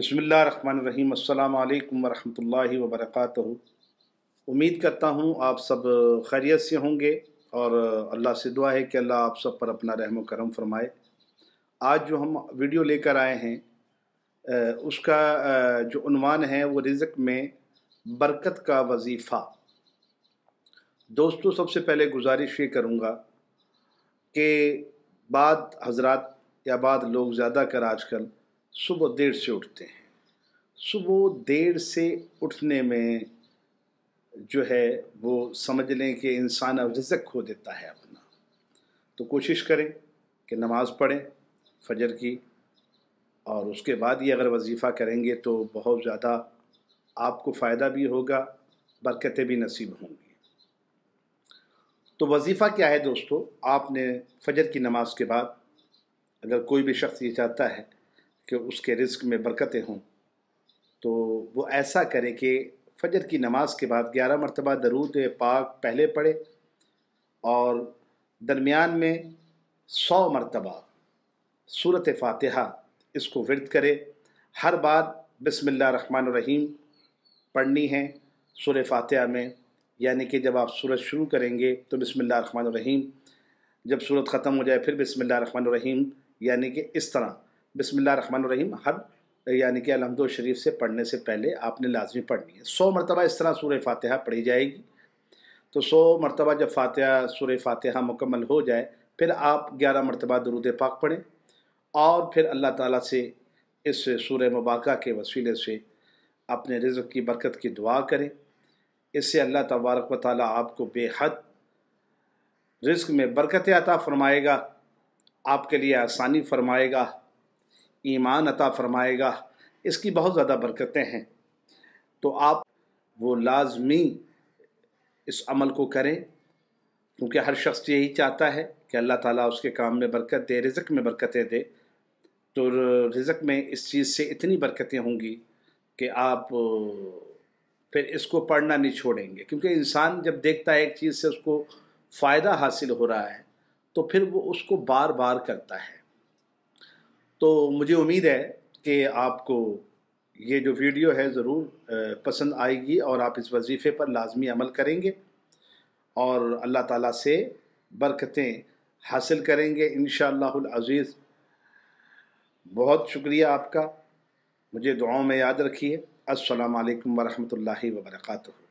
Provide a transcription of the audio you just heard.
बसमीम अल्लाम वरहमल उम्मीद करता हूँ आप सब खैरियत से होंगे और अल्लाह से दुआ है कि अल्लाह आप सब पर अपना रहम करम फरमाए। आज जो हम वीडियो लेकर आए हैं उसका जो उनवान है वो रिज़क में बरकत का वजीफ़ा। दोस्तों, सबसे पहले गुजारिश ये करूँगा कि बाद हजरात या बाद लोग ज़्यादा कर आजकल सुबह देर से उठते हैं। सुबह देर से उठने में जो है, वो समझ लें कि इंसान अब रिजक खो देता है अपना। तो कोशिश करें कि नमाज़ पढ़ें, फजर की, और उसके बाद ये अगर वजीफ़ा करेंगे तो बहुत ज़्यादा आपको फ़ायदा भी होगा, बरकतें भी नसीब होंगी। तो वजीफ़ा क्या है दोस्तों? आपने फजर की नमाज़ के बाद अगर कोई भी शख्स ये चाहता है कि उसके रिस्क में बरकतें हों। तो वो ऐसा करे कि फजर की नमाज़ के बाद ग्यारह मरतबा दरूद पाक पहले पढ़े और दरमियान में सौ मरतबा सूरत फ़ातिहा इसको वर्द करे। हर बार रहीम पढ़नी है सुर फ़ातिहा में, यानी कि जब आप सूरत शुरू करेंगे तो रहीम, जब सूरत ख़त्म हो जाए फिर रहीम, यानी कि इस तरह। बिसमीम हर यानी कि अलहमद शरीफ से पढ़ने से पहले आपने लाजमी पढ़नी है। सौ मरतबा इस तरह सूर फातिहा पढ़ी जाएगी। तो सौ मरतबा जब फातिहा सूर फातिहा मुकम्मल हो जाए, फिर आप ग्यारह मरतबा दरुद पाक पढ़ें और फिर अल्लाह ताला से इस सूर मुबाका के वसीले से अपने रिज़ की बरकत की दुआ करें। इससे अल्लाह तबारक व ताली आपको बेहद रिज़ में बरकत अता फ़रमाएगा, आपके लिए आसानी फरमाएगा। ईमान अता फरमाएगा, इसकी बहुत ज़्यादा बरकतें हैं। तो आप वो लाजमी इस अमल को करें, क्योंकि हर शख्स यही चाहता है कि अल्लाह ताला उसके काम में बरकत दे, रिज़क में बरकतें दे। तो रिज़क में इस चीज़ से इतनी बरकतें होंगी कि आप फिर इसको पढ़ना नहीं छोड़ेंगे। क्योंकि इंसान जब देखता है एक चीज़ से उसको फ़ायदा हासिल हो रहा है तो फिर वो उसको बार बार करता है। तो मुझे उम्मीद है कि आपको ये जो वीडियो है ज़रूर पसंद आएगी और आप इस वजीफ़े पर लाजमी अमल करेंगे और अल्लाह ताला से बरकतें हासिल करेंगे इन अज़ीज़। बहुत शुक्रिया आपका। मुझे दुआओं में याद रखिए। अस्सलाम वालेकुम वरहमतुल्लाहि व बरकातुहू